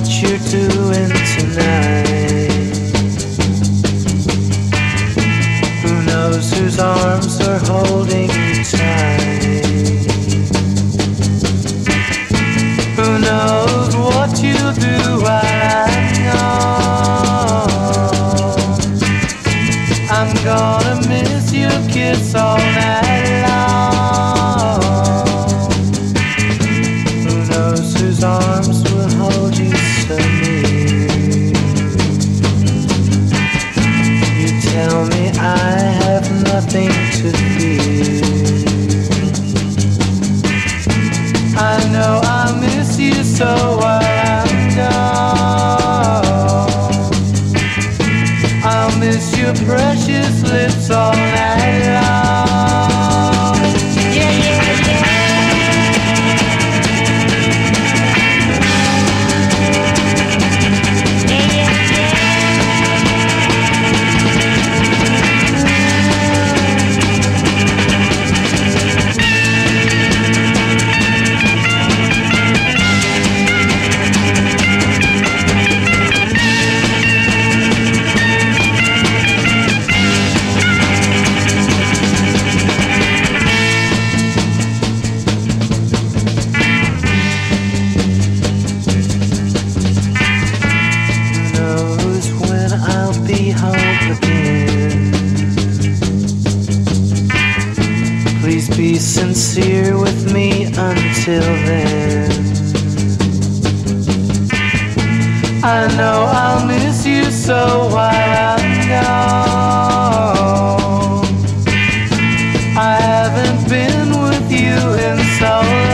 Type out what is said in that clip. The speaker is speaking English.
what you're doing tonight. Who knows whose arms are holding you tight? Who knows what you'll do while I'm? I'm gonna miss your kiss all night long. To. I know I'll miss you so while I'm gone. I'll miss your precious lips all the hope again. Please be sincere with me until then. I know I'll miss you so while I'm gone. I haven't been with you in so long.